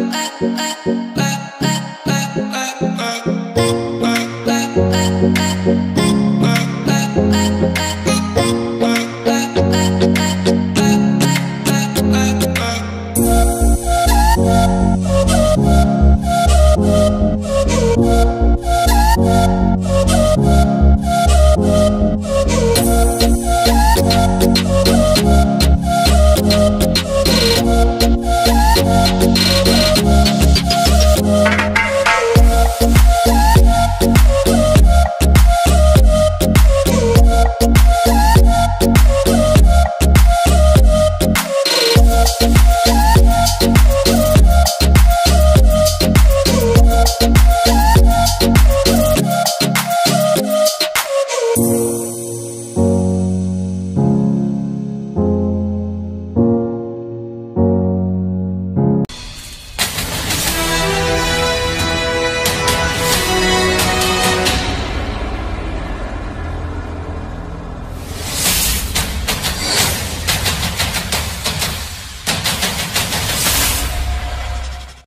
I, I,